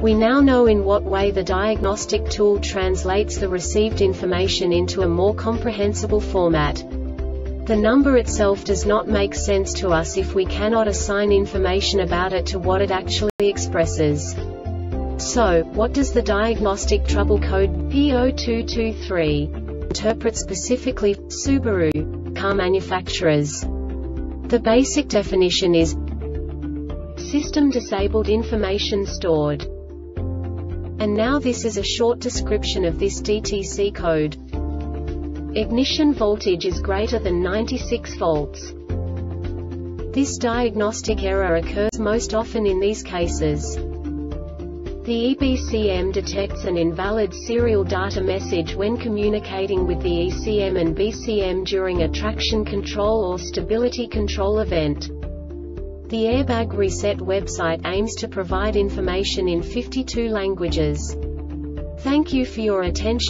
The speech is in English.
We now know in what way the diagnostic tool translates the received information into a more comprehensible format. The number itself does not make sense to us if we cannot assign information about it to what it actually expresses. So, what does the diagnostic trouble code P0223 interpret specifically Subaru car manufacturers? The basic definition is system disabled information stored. And now this is a short description of this DTC code. Ignition voltage is greater than 96 volts. This diagnostic error occurs most often in these cases. The EBCM detects an invalid serial data message when communicating with the ECM and BCM during a traction control or stability control event. The Airbag Reset website aims to provide information in 52 languages. Thank you for your attention.